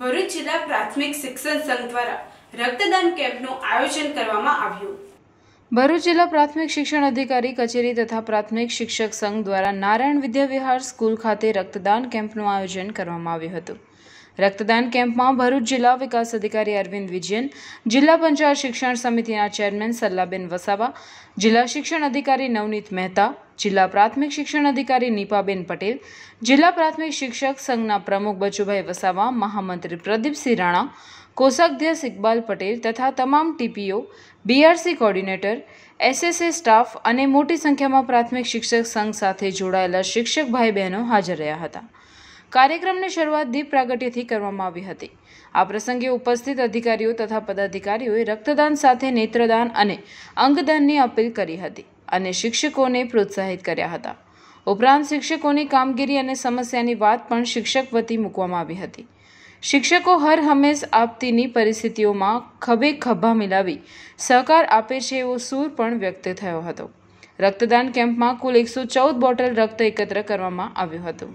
ભરૂચ જિલ્લા પ્રાથમિક શિક્ષણ સંઘ દ્વારા રક્તદાન કેમ્પનું આયોજન કરવામાં આવ્યું. ભરૂચ જિલ્લા પ્રાથમિક શિક્ષણ અધિકારી કચેરી તથા પ્રાથમિક શિક્ષક સંઘ દ્વારા નારાયણ વિદ્યાવિહાર સ્કૂલ ખાતે રક્તદાન કેમ્પનું આયોજન કરવામાં આવ્યું હતું. રક્તદાન કેમ્પમાં ભરૂચ જિલ્લા વિકાસ અધિકારી અરવિંદ વિજયન, જિલ્લા પંચાયત શિક્ષણ સમિતિના ચેરમેન સલ્લાબેન વસાવા, જિલ્લા શિક્ષણ અધિકારી નવનીત મહેતા, જિલ્લા પ્રાથમિક શિક્ષણ અધિકારી નીપાબેન પટેલ, જિલ્લા પ્રાથમિક શિક્ષક સંઘના પ્રમુખ બચુભાઈ વસાવા, મહામંત્રી પ્રદીપસિંહ રાણા, કોષાધ્યક્ષ ઇકબાલ પટેલ તથા તમામ TPO, BRC coordinator, SSA staff અને મોટી સંખ્યામાં પ્રાથમિક શિક્ષક સંઘ સાથે જોડાયેલા શિક્ષક ભાઈ બહેનો હાજર રહ્યા હતા. કાર્યક્રમની શરૂઆત દીપ પ્રાગટ્યથી કરવામાં આવી હતી. આ પ્રસંગે ઉપસ્થિત અધિકારીઓ તથા પદાધિકારીઓએ રક્તદાન સાથે નેત્રદાન અને અંગદાનની અપીલ કરી હતી અને શિક્ષકોને પ્રોત્સાહિત કર્યા હતા. ઉપરાંત શિક્ષકોની કામગીરી અને સમસ્યાની વાત પણ શિક્ષક વતી મૂકવામાં આવી હતી. શિક્ષકો હર હંમેશ આપતીની પરિસ્થિતિઓમાં ખભે ખભા મિલાવી સહકાર આપે છે એવો સૂર પણ વ્યક્ત થયો હતો. રક્તદાન કેમ્પમાં કુલ એકસો ચૌદ બોટલ રક્ત એકત્ર કરવામાં આવ્યું હતું.